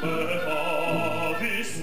Befalis,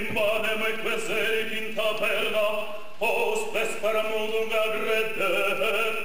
imbane mai queserit in taberna, post vesperam nudum agredem,